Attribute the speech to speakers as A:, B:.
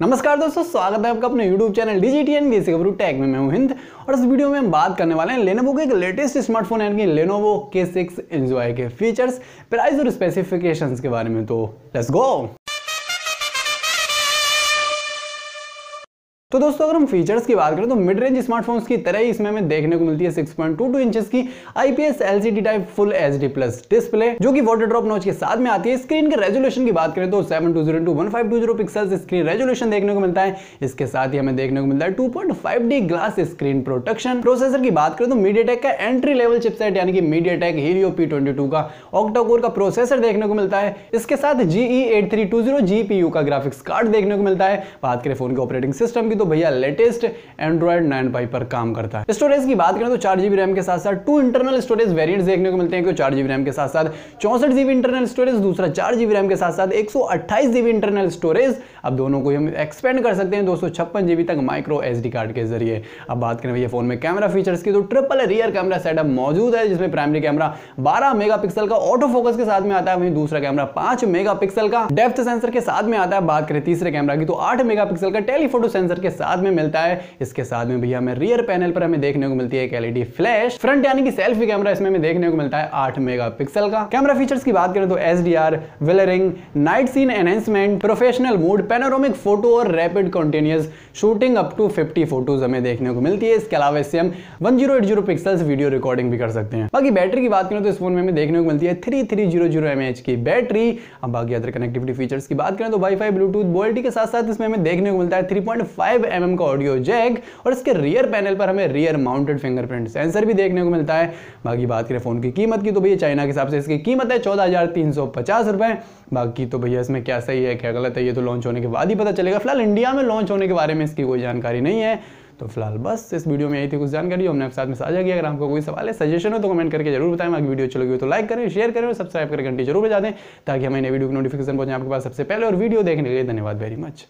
A: नमस्कार दोस्तों, स्वागत है आपका अपने YouTube चैनल डिजिटियन देसी खबरू टैग में। मैं हूँ हिंद और इस वीडियो में हम बात करने वाले हैं लेनोवो के एक लेटेस्ट स्मार्टफ़ोन यानी कि लेनोवो K6 सिक्स के फीचर्स प्राइस और स्पेसिफिकेशंस के बारे में। तो लेट्स गो तो दोस्तों, अगर हम फीचर्स की बात करें तो मिड रेंज स्मार्टफोन्स की तरह ही इसमें हमें देखने को मिलती है 6.22 इंचेस की IPS LCD type full HD plus display जो कि वाटर ड्रॉप नॉच के साथ में आती है। स्क्रीन के रेजोल्यूशन की बात करें तो 7202 पिक्सल्स स्क्रीन रेजोल्यूशन देखने को मिलता है। इसके साथ ही हमें देखने को मिलता है two glass screen protection processor की बात करें तो मीडिया का एंट्री लेवल चिपसेट यानी कि मीडिया टेक हीलियो पी का ऑक्टाकोर का प्रोसेसर देखने को मिलता है। इसके साथ जीई एट जीपीयू का ग्राफिक्स कार्ड देखने को मिलता है। बात करें फ़ोन के ऑपरेटिंग सिस्टम की तो भैया लेटेस्ट एंड्रॉइड नाइन पाई पर काम करता है। स्टोरेज की बात करें तो चार जीबी रैम के साथ साथ टू इंटरनल स्टोरेज वेरियंट देखने को मिलते हैं चार जीबी रैम के साथ साथ चौसठ जीबी इंटरनल स्टोरेज दूसरा चार जीबी रैम के साथ साथ एक सौ अट्ठाईस जीबी इंटरनल स्टोरेज अब दोनों को हम एक्सपेंड कर सकते हैं दो सौ छप्पन जीबी तक माइक्रो एस कार्ड के ज़रिए। अब बात करें भैया फ़ोन में कैमरा फीचर्स की तो ट्रिपल रियर कैमरा सेटअप मौजूद है, जिसमें प्राइमरी कैमरा बारह मेगापिक्सल का ऑटो फोकस के साथ में आता है, वहीं दूसरा कैमरा पाँच मेगापिक्सल का डेप्थ सेंसर के साथ में आता है। बात करें तीसरे कैमरा की तो आठ मेगापिक्सल का टेलीफोटो सेंसर के साथ में मिलता है। इसके साथ में भैया हमें रियर पैनल पर हमें देखने को मिलती है एक एलईडी फ्लैश फ्रंट यानी कि सेल्फी कैमरा इसमें हमें देखने को मिलता है आठ मेगापिक्सल का। कैमरा फीचर्स की बात करें तो S D विलरिंग night scene enhancement professional mode panoramic photo और rapid continuous shooting up to fifty photos हमें देखने को मिलती है। इसके अलावा इससे हम वन ज़ीरो वीडियो रिकॉर्डिंग भी कर सकते हैं। बाकी बैटरी की बात करें तो इस फ़ोन में हमें देखने को मिलती है three three zero zero M H की बैटरी अब बाकी अदर कनेक्टिविटी फीचर्स की बात करें तो वाईफाई ब्लूटूथ बोल्टी के साथ साथ इसमें हमें देखने को मिलता है three point five M M का ऑडियो जैक और इसके रियर पैनल पर हमें रियर माउंटेड फिंगरप्रिंट सेंसर भी देखने को मिलता है। बाकी बात करें फ़ोन की कीमत की तो भैया चाइना के हिसाब से इसकी कीमत है चौदह बाकी तो भैया इसमें क्या सही है, क्या गलत है, ये तो लॉन्च होने के बाद ही पता चलेगा। फ़िलहाल इंडिया में लॉन्च होने के बारे में इसकी कोई जानकारी नहीं है। तो फ़िलहाल बस इस वीडियो में यही थी कुछ जानकारी। हमने आपके साथ में साझा किया। अगर आपको कोई सवाल है सजेशन हो तो कमेंट करके ज़रूर बताएँ। अगर वीडियो चलोगी तो लाइक करें शेयर करें और सब्सक्राइब करके घंटी ज़रूर बजा दें, ताकि हमें वीडियो की नोटिफिकेशन पहुँचे आपके पास सबसे पहले। और वीडियो देखने के लिए धन्यवाद वेरी मच